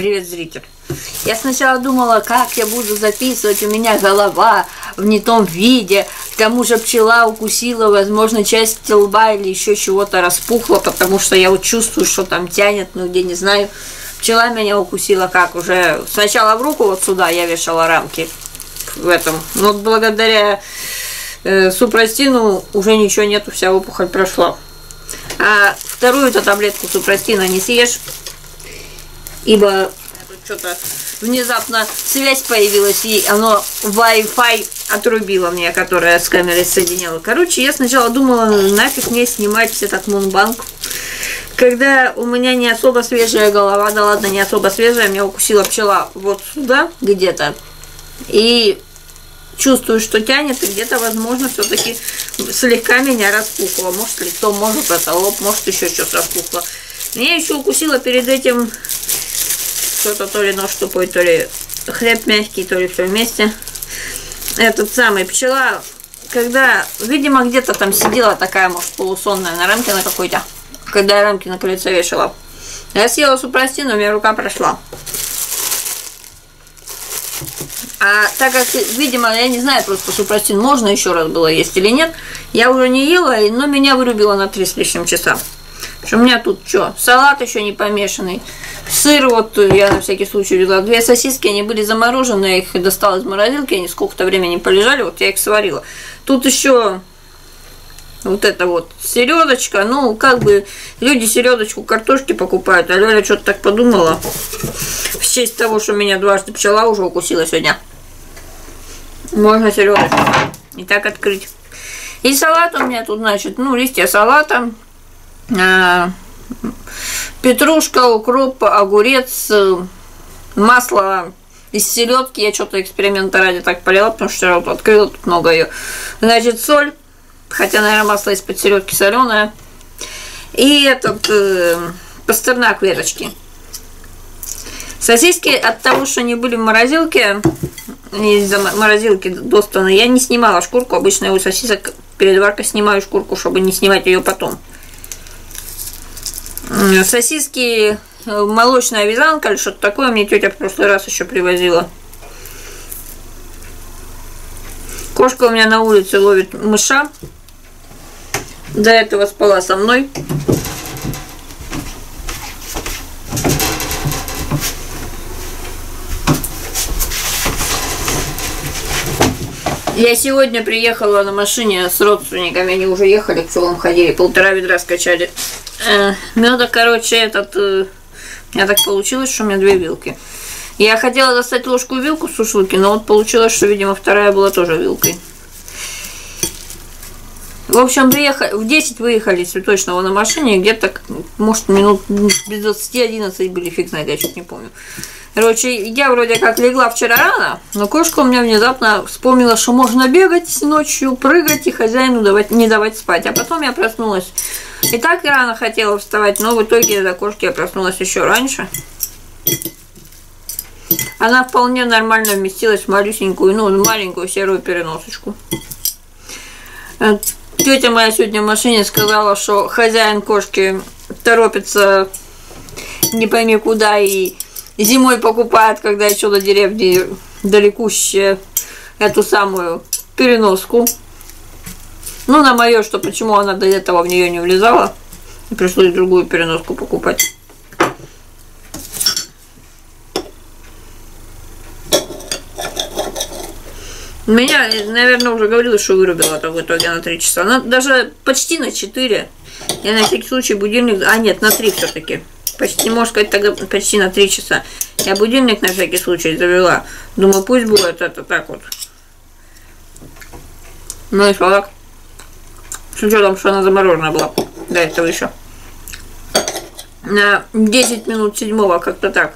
Привет, зритель. Я сначала думала, как я буду записывать, у меня голова в не том виде, к тому же пчела укусила, возможно, часть лба или еще чего-то распухла, потому что я вот чувствую, что там тянет, ну где не знаю. Пчела меня укусила как уже, сначала в руку вот сюда я вешала рамки в этом, но благодаря э, супрастину уже ничего нету, вся опухоль прошла. А вторую эту таблетку супрастина не съешь, ибо что-то внезапно связь появилась, и оно Wi-Fi отрубило мне, которая с камерой соединяла. Короче, я сначала думала, нафиг мне снимать этот Мунбанк. Когда у меня не особо свежая голова, да ладно, не особо свежая, меня укусила пчела вот сюда где-то. И чувствую, что тянет, и где-то, возможно, все-таки слегка меня распухло. Может, лицо, может, это лоб, может, еще что-то распухло. Меня еще укусила перед этим что-то то ли нож тупой, то ли хлеб мягкий, то ли все вместе. Этот самый пчела, когда, видимо, где-то там сидела такая, может, полусонная на рамке на какой-то, когда я рамки на колесо вешала. Я съела супрастину, у меня рука прошла. А так как, видимо, я не знаю, просто супрастин можно еще раз было есть или нет, я уже не ела, но меня вырубило на три с лишним часа. Что у меня тут что? Салат еще не помешанный. Сыр вот я на всякий случай взяла. Две сосиски, они были заморожены, я их достала из морозилки, они сколько-то времени полежали, вот я их сварила. Тут еще вот это вот середочка, ну, как бы люди середочку картошки покупают, а Лёля что-то так подумала, в честь того, что меня дважды пчела уже укусила сегодня. Можно середочку и так открыть. И салат у меня тут, значит, ну, листья салата, а, петрушка, укроп, огурец, масло из селедки. Я что-то эксперимента ради так полила, потому что вот открыла тут много ее. Значит, соль, хотя, наверное, масло из-под селедки соленое. И этот э, пастернак веточки. Сосиски от того, что они были в морозилке, из-за морозилки достаны, я не снимала шкурку. Обычно я у сосисок перед варкой снимаю шкурку, чтобы не снимать ее потом. Сосиски, э, молочная вязанка или что-то такое мне тетя в прошлый раз еще привозила. Кошка у меня на улице ловит мыша. До этого спала со мной. Я сегодня приехала на машине с родственниками, они уже ехали, к пчелам ходили, полтора ведра скачали э, меда, короче, этот... Э, у меня так получилось, что у меня две вилки. Я хотела достать ложку и вилку с сушилки, но вот получилось, что, видимо, вторая была тоже вилкой. В общем, приехали, в 10 выехали цветочного на машине, где-то, может, минут без 20-11 были, фиг знает, я чуть не помню. Короче, я вроде как легла вчера рано, но кошка у меня внезапно вспомнила, что можно бегать ночью, прыгать и хозяину давать, не давать спать. А потом я проснулась. И так рано хотела вставать, но в итоге из-за кошки я проснулась еще раньше. Она вполне нормально вместилась в малюсенькую, ну, маленькую серую переносочку. Тетя моя сегодня в машине сказала, что хозяин кошки торопится не пойми куда и зимой покупает, когда еще до деревни далекущие эту самую переноску. Ну, на мое, что почему она до этого в нее не влезала. И пришлось другую переноску покупать. Меня, наверное, уже говорила, что вырубила это в итоге на 3 часа. Она даже почти на 4. Я на всякий случай будильник... А, нет, на 3 все-таки. Почти, можно сказать, тогда почти на 3 часа. Я будильник на всякий случай завела. Думаю, пусть будет это так вот. Ну и так? С учетом, что она замороженная была до этого еще. На 10 минут седьмого, как-то так.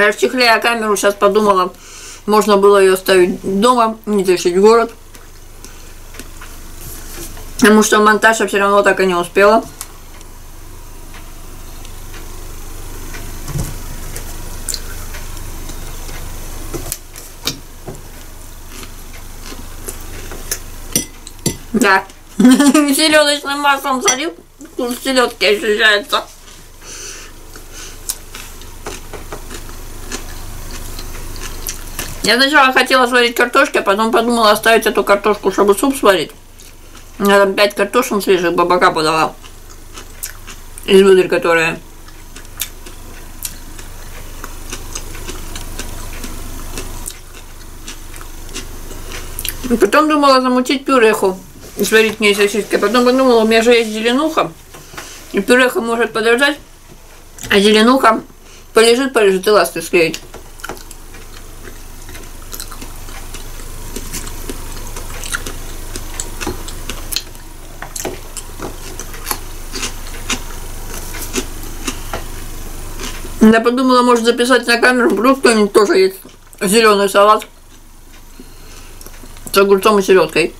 Э, Расчехляя камеру, сейчас подумала, можно было ее оставить дома, не тащить в город. Потому что монтаж я все равно так и не успела. Да. Селедочным маслом залил, вкус селедки ощущается. Я сначала хотела сварить картошки, а потом подумала оставить эту картошку, чтобы суп сварить. Я там 5 картошин свежих бабака подала. Из выдр, которая. И потом думала замутить пюреху и сварить мне сосиски. Потом подумала, у меня же есть зеленуха. И пюреха может подождать, а зеленуха полежит, полежит и ласты склеить. Я подумала, может записать на камеру, вдруг кто-нибудь тоже есть зеленый салат с огурцом и селедкой.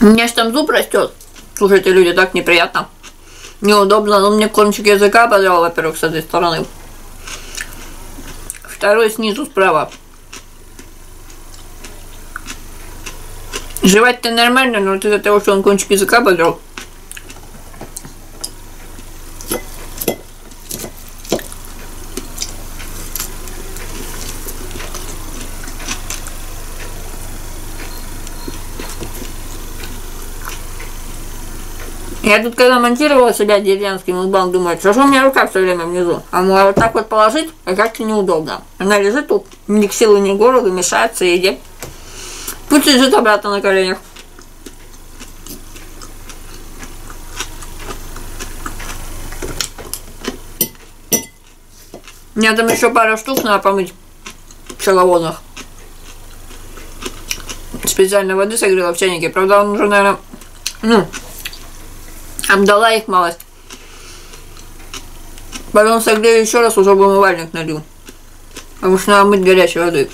У меня же там зуб растет. Слушайте, люди, так неприятно. Неудобно, но мне кончик языка подрал, во-первых, с этой стороны. Второй снизу справа. Жевать-то нормально, но из-за того, что он кончик языка подрал, Я тут когда монтировала себя деревенский мудбан, думаю, что же у меня рука все время внизу? А ну вот так вот положить, а как-то неудобно. Она лежит тут, ни к силу, ни к городу, мешается еде. Пусть лежит обратно на коленях. Меня там еще пара штук надо помыть в шеловодах. Специально воды согрела в чайнике. Правда, он уже, наверное, ну, Обдала их малость. Потом согрею еще раз, уже в умывальник налью. Потому что надо мыть горячей водой.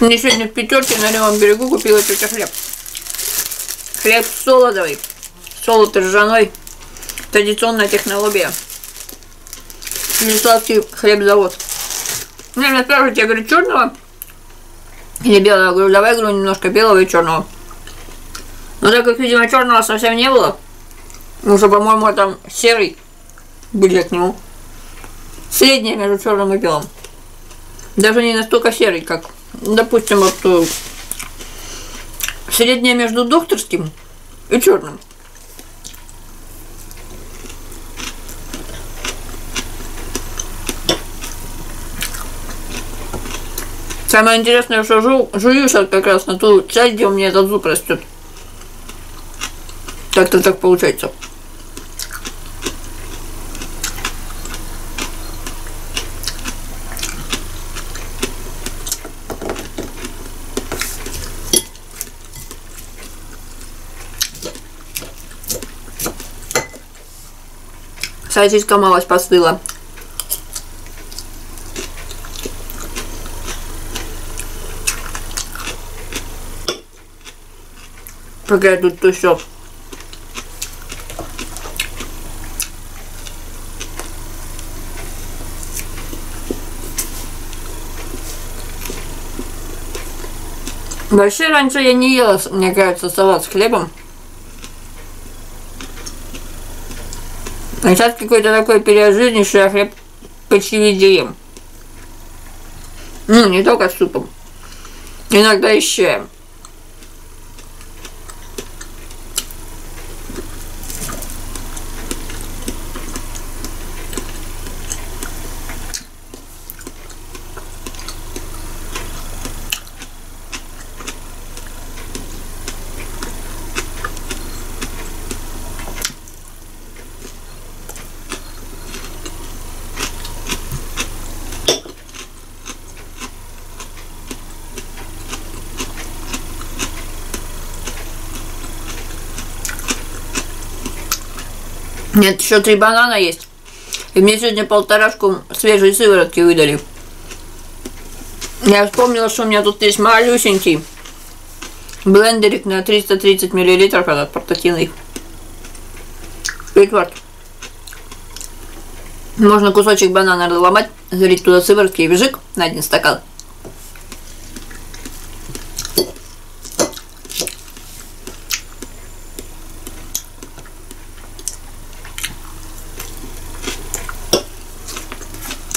Мне сегодня в пятерке на левом берегу купила тетя хлеб. Хлеб солодовый. Солод ржаной. Традиционная технология. Переславский хлебзавод. Мне спрашивают, я говорю, черного или белого? Я говорю, давай, говорю, немножко белого и черного. Но так как, видимо, черного совсем не было, уже, по-моему, там серый ближе к нему. Среднее между черным и белым. Даже не настолько серый, как, допустим, вот э, среднее между докторским и черным. Самое интересное, что жу, жую сейчас как раз на ту часть, где у меня этот зуб растет. Как-то так получается. Сосиска малость постыла. Пока я тут все Вообще раньше я не ела, мне кажется, салат с хлебом. А сейчас какой-то такой период жизни, что я хлеб почти везде ем. Ну, не только с супом. Иногда и с чаем. Нет, еще три банана есть. И мне сегодня полторашку свежей сыворотки выдали. Я вспомнила, что у меня тут есть малюсенький блендерик на 330 миллилитров, этот портативный. Рекорд. Можно кусочек банана разломать, залить туда сыворотки и бежик на один стакан.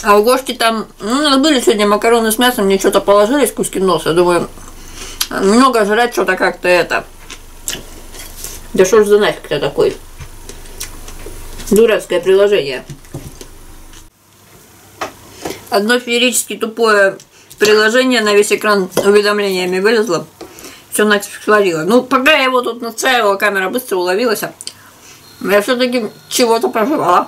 А у Гошки там, ну, у нас были сегодня макароны с мясом, мне что-то положили с куски носа. Думаю, много жрать что-то как-то это. Да что ж за нафиг-то такой? Дурацкое приложение. Одно феерически тупое приложение на весь экран уведомлениями вылезло. Все нафиг свалило. Ну, пока я его тут настраивала, камера быстро уловилась. Я все-таки чего-то проживала.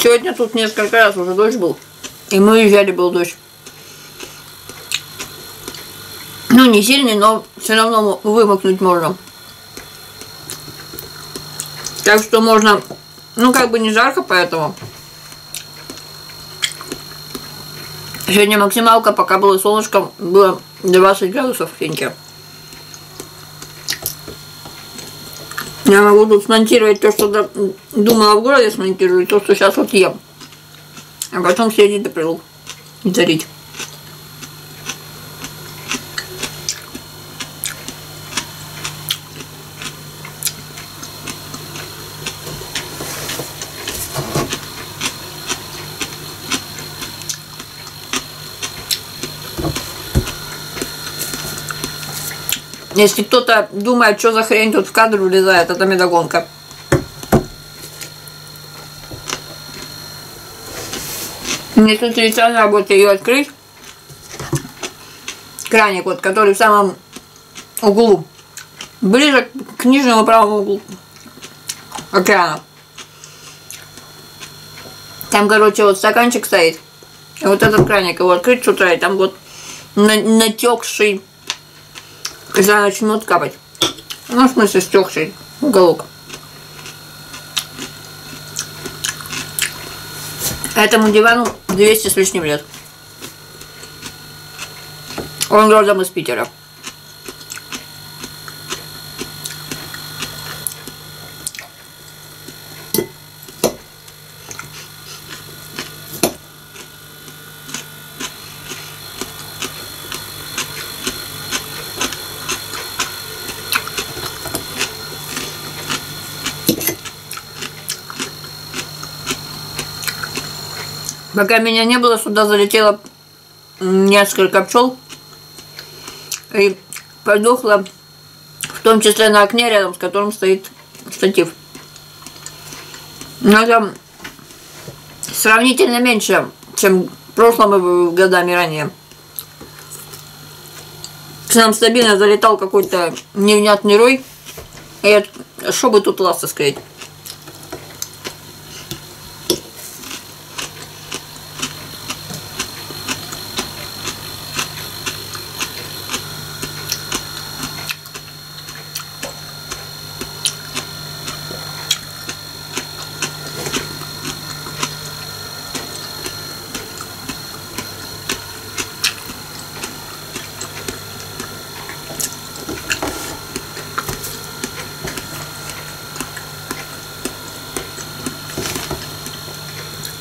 Сегодня тут несколько раз уже дождь был. И мы уезжали, был дождь. Ну, не сильный, но все равно вымокнуть можно. Так что можно, ну, как бы не жарко, поэтому. Сегодня максималка, пока было солнышко, было 20 градусов в пеньке. Я могу тут смонтировать то, что думала в городе смонтирую, то, что сейчас вот ем. А потом съездить до прилук и дарить. Если кто-то думает, что за хрень тут в кадр влезает, это медогонка. Мне тут специально будет ее открыть. Краник, вот, который в самом углу. Ближе к нижнему правому углу экрана. Там, короче, вот стаканчик стоит. И вот этот краник его открыть с утра, и там вот натекший когда начнут капать. Ну, в смысле, стекший уголок. Этому дивану 200 с лишним лет. Он родом из Питера. Пока меня не было, сюда залетело несколько пчел. И подохло, в том числе на окне, рядом с которым стоит штатив. Но там сравнительно меньше, чем прошлыми годами ранее. К нам стабильно залетал какой-то невнятный рой. И что бы тут ласса сказать?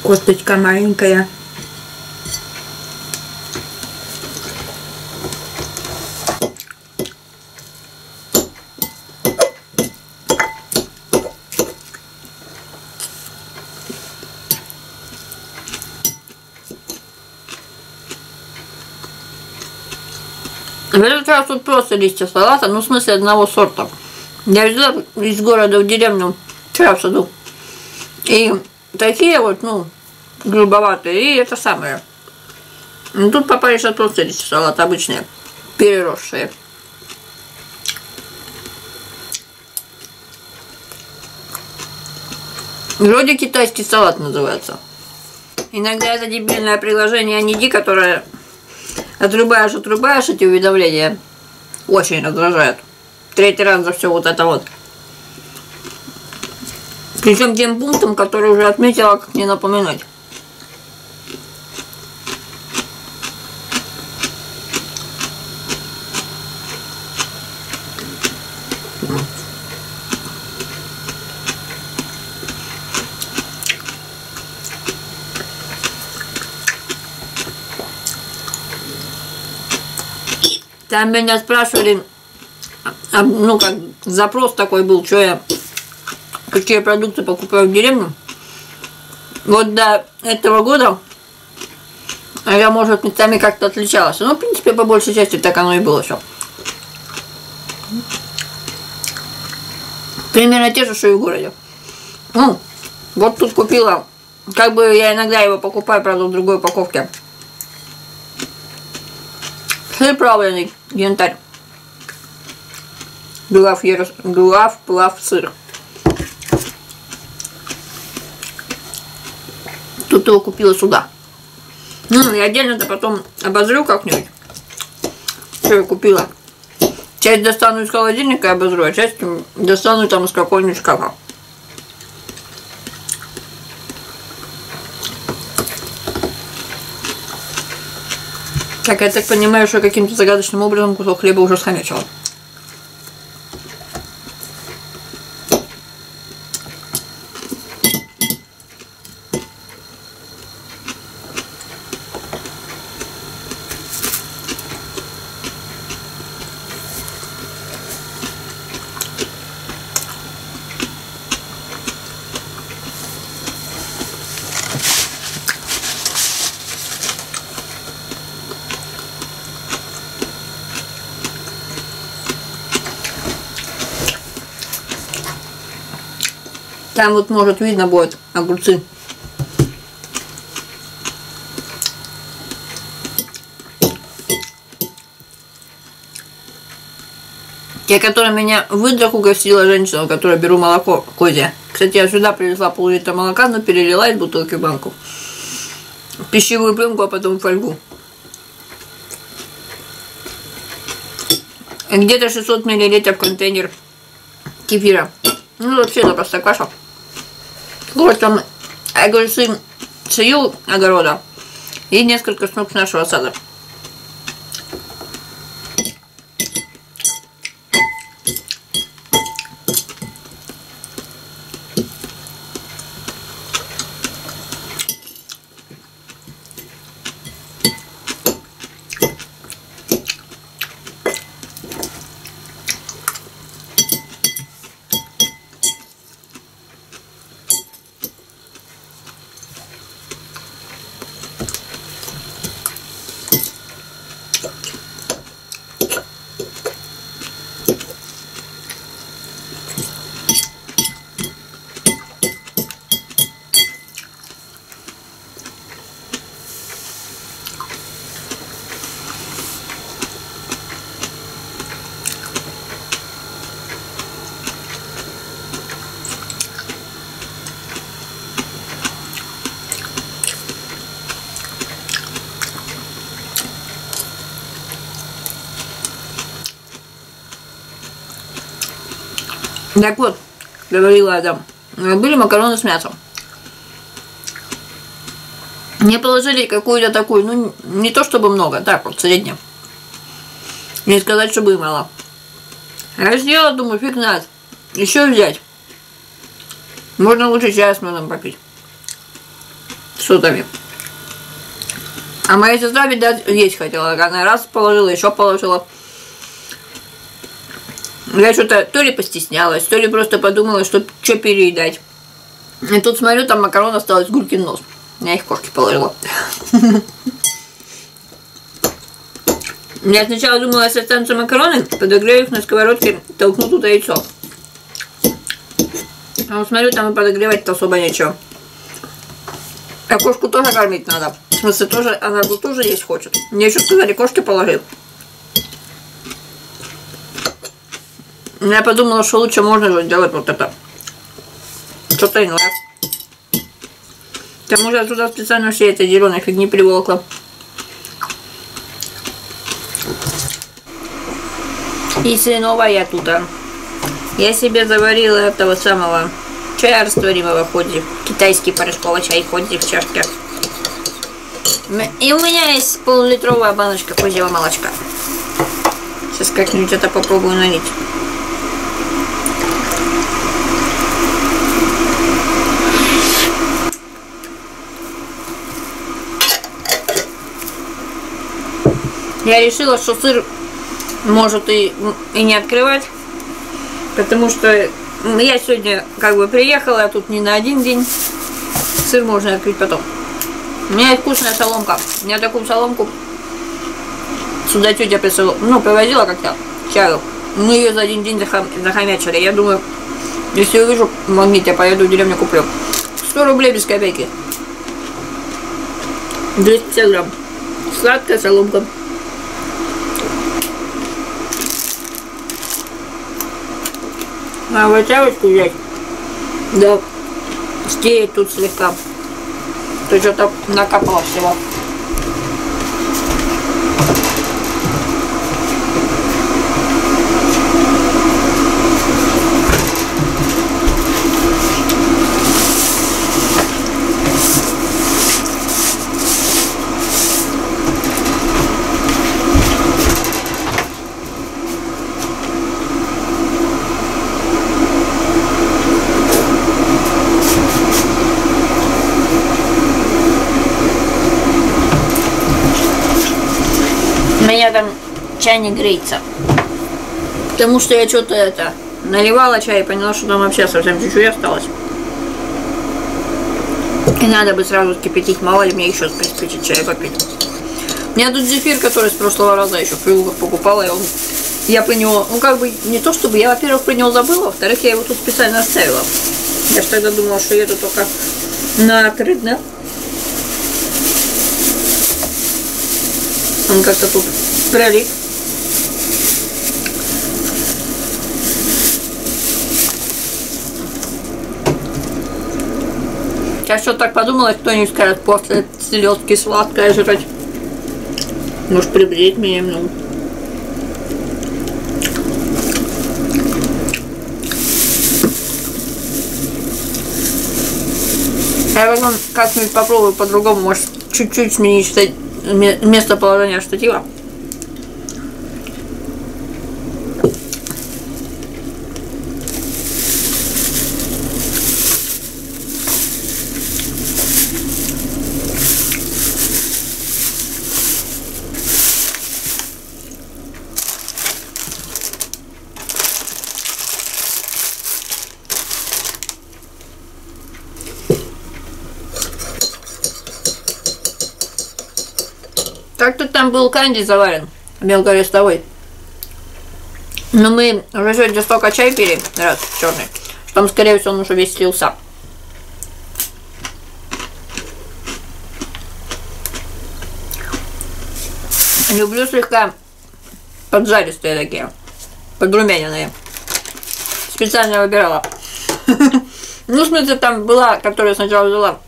Косточка маленькая. Раз тут просто листья салата, ну в смысле одного сорта. Я взяла из города в деревню в саду. И такие вот, ну, грубоватые, и это самое. Ну, тут попали сейчас просто эти салат обычные, переросшие. Вроде китайский салат называется. Иногда это дебильное приложение Аниди, которое отрубаешь, отрубаешь эти уведомления, очень раздражает. Третий раз за все вот это вот. Причем тем пунктом, который уже отметила, как не напоминать. Там меня спрашивали, а, ну как запрос такой был, что я, какие продукты покупаю в деревню. Вот до этого года я, может, местами как-то отличалась. Ну, в принципе, по большей части так оно и было все. Примерно те же, что и в городе. Ну, вот тут купила, как бы я иногда его покупаю, правда, в другой упаковке. Приправленный янтарь. Глав, ерос... глав, плав, сыр. Тут его купила сюда. Ну, и отдельно-то потом обозрю как-нибудь. Что я купила. Часть достану из холодильника и обозрю, а часть достану там из какого-нибудь шкафа. Так, я так понимаю, что каким-то загадочным образом кусок хлеба уже схомячил. Там вот может видно будет огурцы. Те, которые меня выдрах угостила женщина, у которой беру молоко козье. Кстати, я сюда привезла пол-литра молока, но перелила из бутылки в банку. Пищевую пленку, а потом фольгу. Где-то 600 миллилитров контейнер кефира. Ну, вообще, это просто каша. Вот там огурцы с ее огорода и несколько штук нашего сада. Так вот, говорила Адам, были макароны с мясом. Мне положили какую-то такую, ну, не то чтобы много, так вот, среднее. Не сказать, чтобы и мало. Я сделала, думаю, фиг знает. Еще взять. Можно лучше чай с медом попить. С сутами. А моя сестра, видать, есть хотела. Она раз положила, еще положила. Я что-то то ли постеснялась, то ли просто подумала, что что переедать. И тут смотрю, там макарон осталось гулькин нос. Я их кошки положила. Я сначала думала, если останутся макароны, подогрею их на сковородке, толкну туда яйцо. А вот смотрю, там и подогревать-то особо нечего. А кошку тоже кормить надо. В смысле, тоже, она тоже есть хочет. Мне еще сказали, кошки положи. Я подумала, что лучше можно сделать вот это. Что-то иное. К тому же я туда специально все этой зеленой фигни приволокла. И свиного я туда. Я себе заварила этого самого чая растворимого ходит, китайский порошковый чай ходит в чашке. И у меня есть полулитровая баночка козьего молочка. Сейчас как-нибудь это попробую налить. Я решила, что сыр может и, и не открывать, потому что я сегодня как бы приехала, а тут не на один день. Сыр можно открыть потом. У меня есть вкусная соломка. Меня такую соломку сюда тетя присылала, ну, привозила как-то чаю. Мы ее за один день захом, захомячили. Я думаю, если увижу в магните, поеду в деревню куплю. 100 рублей без копейки. 250 грамм. Сладкая соломка. А вот чашечку взять. Да. Стеет тут слегка. То что-то накапало всего. Меня там чай не греется. Потому что я что-то это наливала чай и поняла, что там вообще совсем чуть-чуть осталось. И надо бы сразу кипятить, мало ли мне еще приспичить чай попить. У меня тут зефир, который с прошлого раза еще в прилуках покупала, и он, я про него, ну как бы не то чтобы, я, во-первых, про него забыла, во-вторых, я его тут специально оставила. Я же тогда думала, что еду только на открыт, да? Он как-то тут пролив. Я что так подумала, кто-нибудь скажет, после селедки сладкое жрать. Может прибрить меня ну. Я потом как-нибудь попробую по-другому, может чуть-чуть сменить местоположение штатива. Как тут там был канди заварен, мелколистовой. Но мы уже сегодня столько чай пили, раз, черный, что там, скорее всего, он уже весь слился. Люблю слегка поджаристые такие, подрумяненные. Специально выбирала. Ну, в смысле, там была, которую сначала взяла,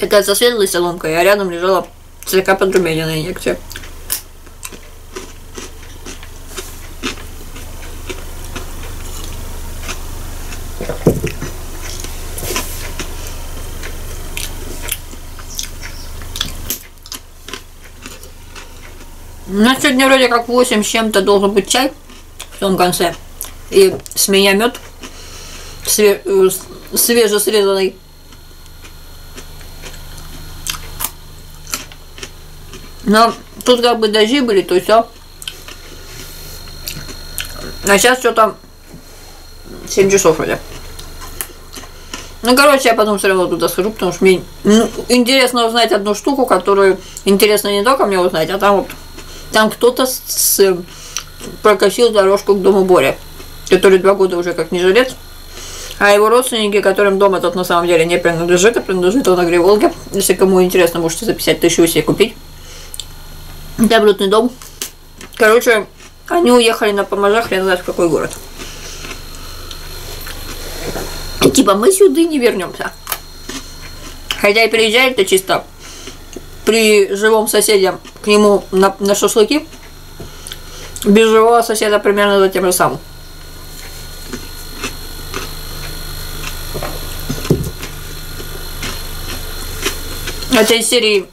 такая со светлой соломкой, а рядом лежала слегка подрумяненная инъекция. У нас сегодня вроде как 8 с чем-то должен быть чай в том конце. И с меня мед э, свежесрезанный. Но тут как бы дожди были, то все. А сейчас что-то 7 часов вроде. Ну, короче, я потом все равно туда схожу, потому что мне ну, интересно узнать одну штуку, которую интересно не только мне узнать, а там вот там кто-то с, с, прокосил дорожку к дому Боря, который два года уже как не жилец. А его родственники, которым дом этот на самом деле не принадлежит, а принадлежит он Волге. Если кому интересно, можете за 50 тысяч себе купить. Таблетный дом. Короче, они уехали на помажах, я не знаю, в какой город. Типа мы сюда не вернемся. Хотя и приезжали-то чисто при живом соседе к нему на, на шашлыки. Без живого соседа примерно за тем же самым. Это из серии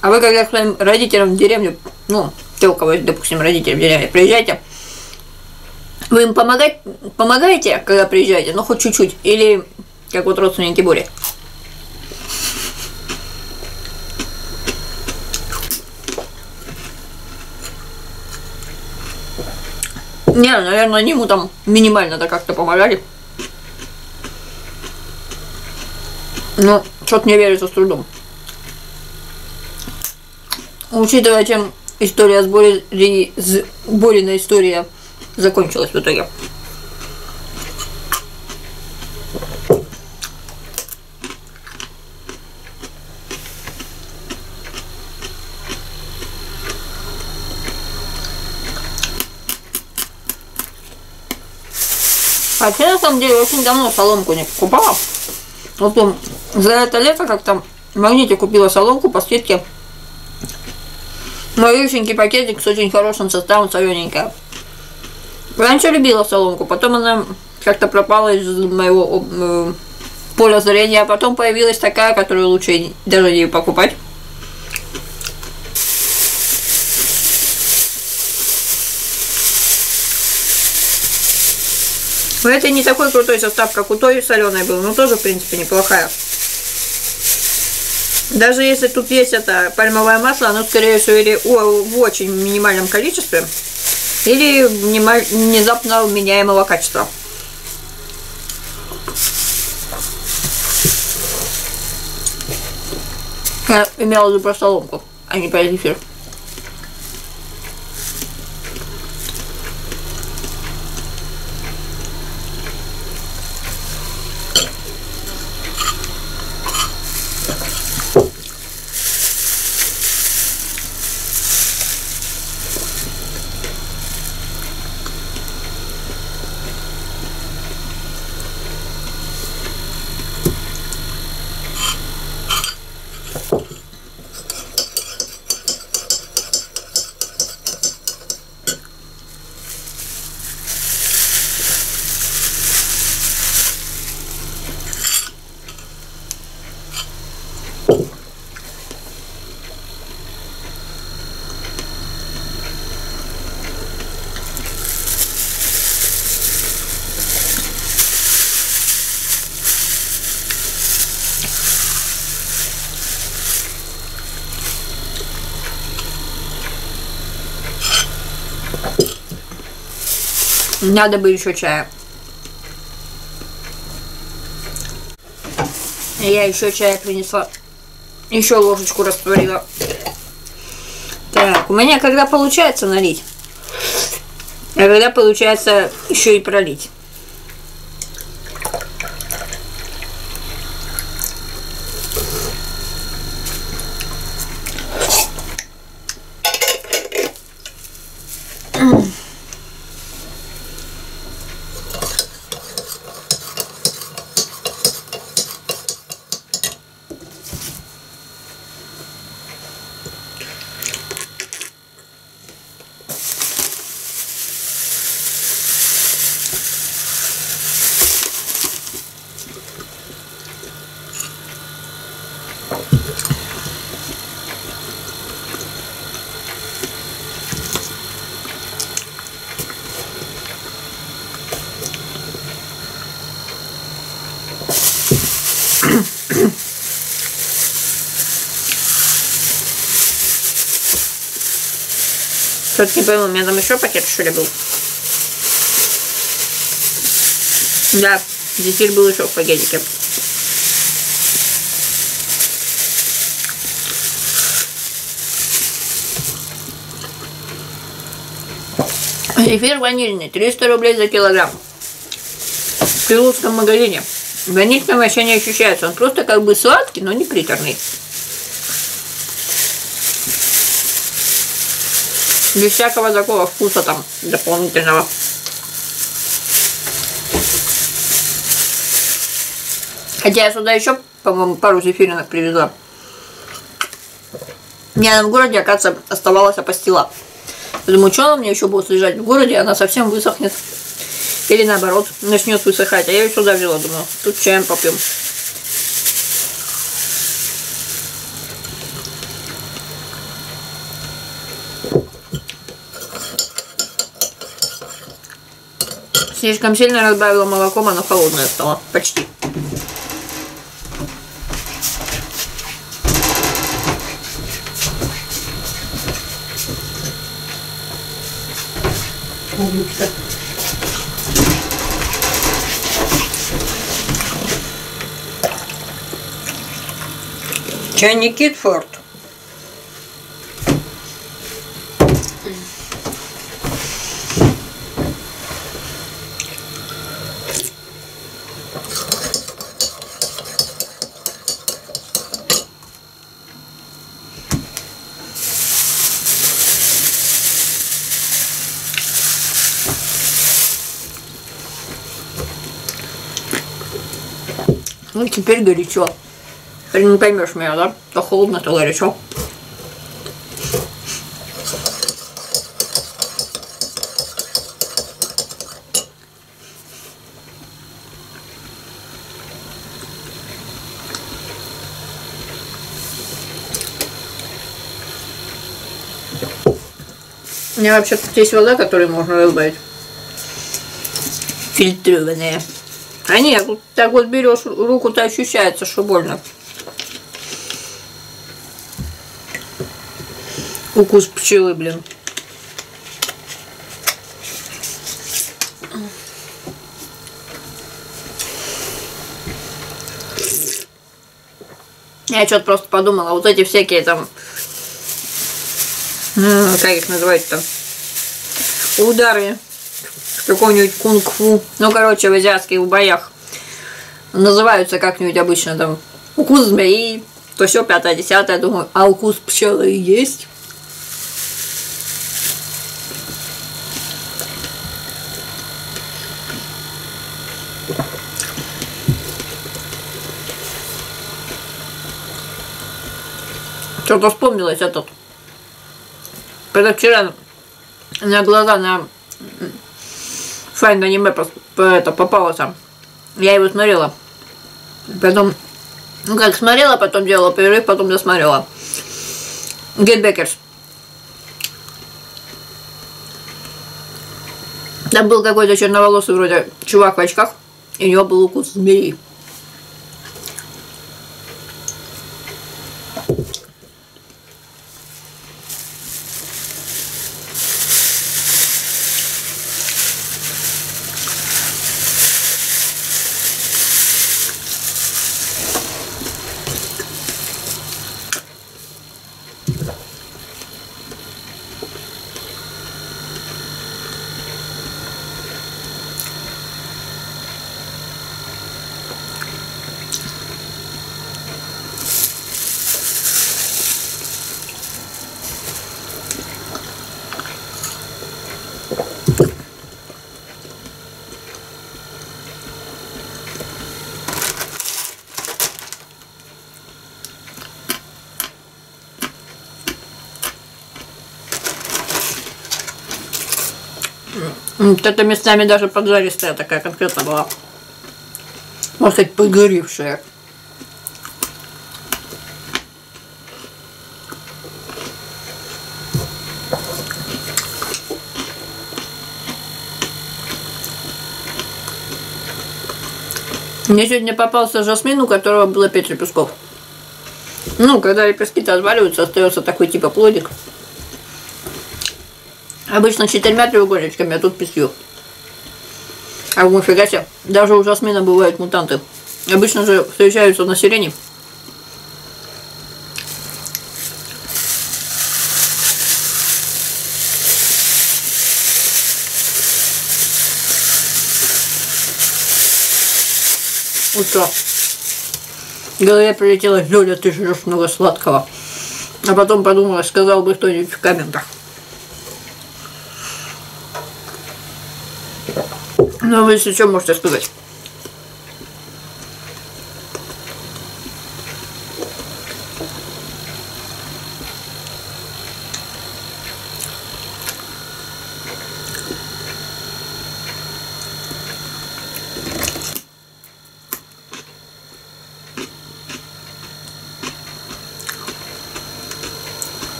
а вы когда к своим родителям в деревню, ну, те, у кого допустим, родители в деревне, приезжайте, вы им помогать, помогаете, когда приезжаете, ну, хоть чуть-чуть, или как вот родственники Бори? Не, наверное, они ему там минимально-то как-то помогали. Но что-то мне верится с трудом. Учитывая, чем история с Бори, с Борина история закончилась в итоге. Я на самом деле очень давно соломку не покупала. Вот за это лето как-то в магните купила соломку по скидке. Малюсенький пакетик с очень хорошим составом, солененькая. Раньше любила соломку, потом она как-то пропала из моего э, поля зрения, а потом появилась такая, которую лучше даже не покупать. Но это не такой крутой состав, как у той соленой был, но тоже, в принципе, неплохая. Даже если тут есть это пальмовое масло, оно, скорее всего, или в очень минимальном количестве, или внезапно меняемого качества. Я имела в виду просто ломку, а не про зефир. Надо бы еще чая. Я еще чая принесла. Еще ложечку растворила. Так, у меня когда получается налить, а когда получается еще и пролить. Что-то не пойму, у меня там еще пакет что ли был? Да, зефир был еще в пакетике. Зефир ванильный, 300 рублей за килограмм. В Прилуцком магазине. Ванильного вообще не ощущается. Он просто как бы сладкий, но не приторный. Без всякого такого вкуса там дополнительного. Хотя я сюда еще, по-моему, пару зефиринок привезла. Мне она в городе, оказывается, оставалась опастила. Думаю, что она мне еще будет лежать в городе, она совсем высохнет. Или наоборот, начнет высыхать. А я ее сюда взяла, думаю, тут чаем попьем. Слишком сильно разбавила молоком, оно холодное стало. Почти. Чайник Китфорд. Ну, теперь горячо. Ты не поймешь меня, да? То холодно, то горячо. У меня вообще тут есть вода, которую можно разбавить. Фильтрованная. А нет, так вот берешь руку-то ощущается, что больно. Укус пчелы, блин. Я что-то просто подумала, вот эти всякие там, как их называть там, удары какого-нибудь кунг-фу. Ну, короче, в азиатских боях называются как-нибудь обычно там укус змеи, то все пятое, десятое, думаю, а укус пчелы есть? Что-то вспомнилось этот. Когда вчера на глаза на файн аниме это попало там. Я его смотрела. Потом, ну как смотрела, потом делала перерыв, потом досмотрела. Get Backers. Там был какой-то черноволосый вроде чувак в очках, и у него был укус змеи. Это местами даже поджаристая такая конкретно была. Можно сказать, погоревшая. Мне сегодня попался жасмин, у которого было 5 лепестков. Ну, когда лепестки-то отваливаются, остается такой типа плодик. Обычно четырьмя треугольничками, а тут пятью. А в себе, даже у жасмина бывают мутанты. Обычно же встречаются на сирене. Утро. В голове прилетела Лёля, ты жрешь много сладкого. А потом подумала, сказал бы кто-нибудь в комментах. Ну, вы если что можете сказать?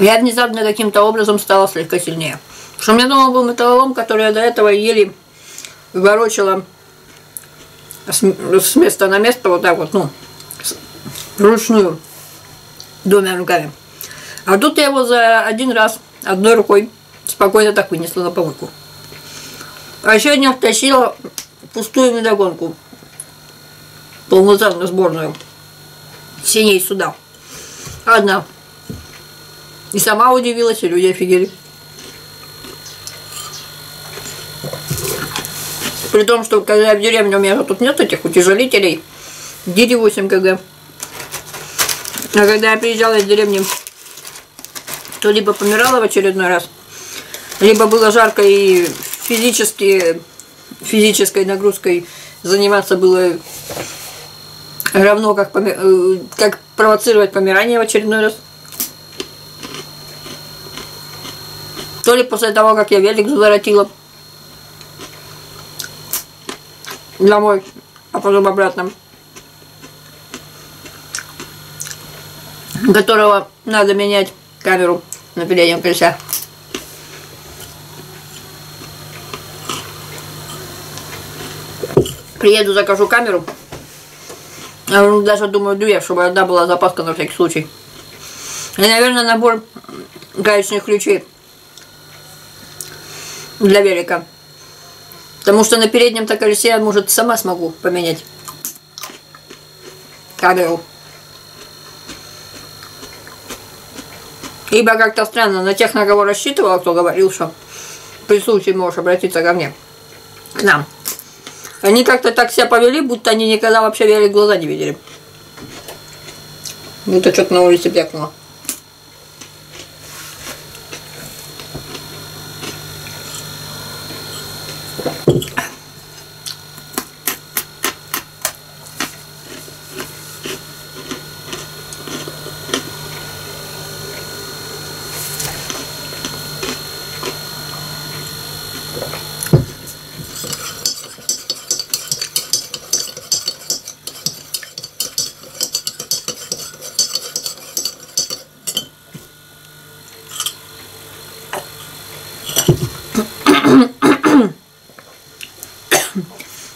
Я внезапно каким-то образом стала слегка сильнее. Что у меня дома был металлолом, который я до этого еле ворочала с, с места на место вот так вот, ну, вручную, двумя руками. А тут я его за один раз одной рукой спокойно так вынесла на помойку. А сегодня втащила пустую медогонку, полноценную сборную, синей сюда. Одна. И сама удивилась, и люди офигели. При том, что когда я в деревне, у меня тут нет этих утяжелителей, Дири 8 кг. А когда я приезжала из деревни, то либо помирала в очередной раз, либо было жарко и физически, физической нагрузкой заниматься было равно, как. Э, как провоцировать помирание в очередной раз. То ли после того, как я велик заворотила, домой, а потом обратно. Которого надо менять камеру на переднем колесе. Приеду, закажу камеру. Даже думаю две, чтобы одна была запаска на всякий случай. И, наверное, набор гаечных ключей для велика. Потому что на переднем-то колесе я, может, сама смогу поменять камеру. Ибо как-то странно, на тех, на кого рассчитывала, кто говорил, что при случае можешь обратиться ко мне, к нам. Они как-то так себя повели, будто они никогда вообще вели глаза не видели. Будто что-то на улице пекнуло. thank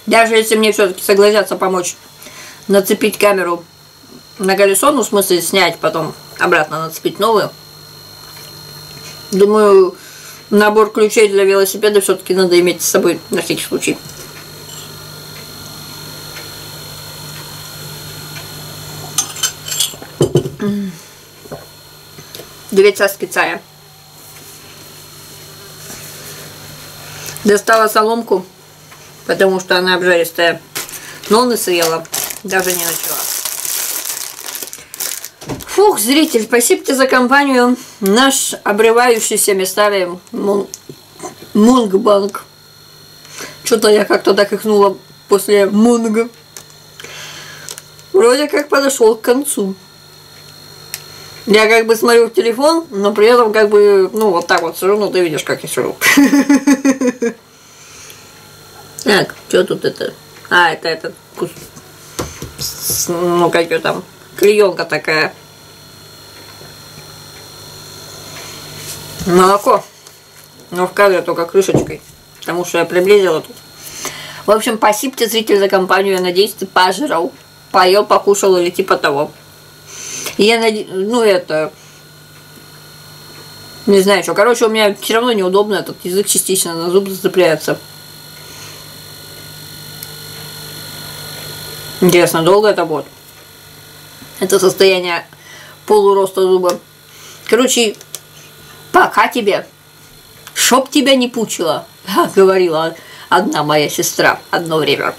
Даже если мне все-таки согласятся помочь нацепить камеру на колесо, ну, в смысле, снять, потом обратно нацепить новую. Думаю, набор ключей для велосипеда все-таки надо иметь с собой на всякий случай. Две цаски цая. Достала соломку потому что она обжаристая. Но не съела, даже не начала. Фух, зритель, спасибо тебе за компанию. Наш обрывающийся местами мун... мунгбанк. Что-то я как-то так ихнула после мунга. Вроде как подошел к концу. Я как бы смотрю в телефон, но при этом как бы, ну, вот так вот сижу, ну, ты видишь, как я сижу. Так, что тут это? А, это этот кус... Ну, как там, клеенка такая. Молоко. Но в кадре только крышечкой. Потому что я приблизила тут. В общем, тебе, зритель, за компанию. Я надеюсь, ты пожрал, поел, покушал или типа того. Я надеюсь, ну это... Не знаю что. Короче, у меня все равно неудобно этот язык частично на зуб зацепляется. Интересно, долго это будет? Это состояние полуроста зуба. Короче, пока тебе, чтоб тебя не пучило, говорила одна моя сестра одно время.